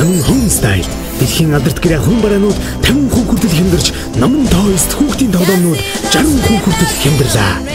Номон Home Style дэлхийн алдарт гэрээ хүн бараанууд 50 хүн хүртэл хямдарч номон тойс хүүхдийн тоглоомнууд 60 хүн хүртэл хямдарлаа.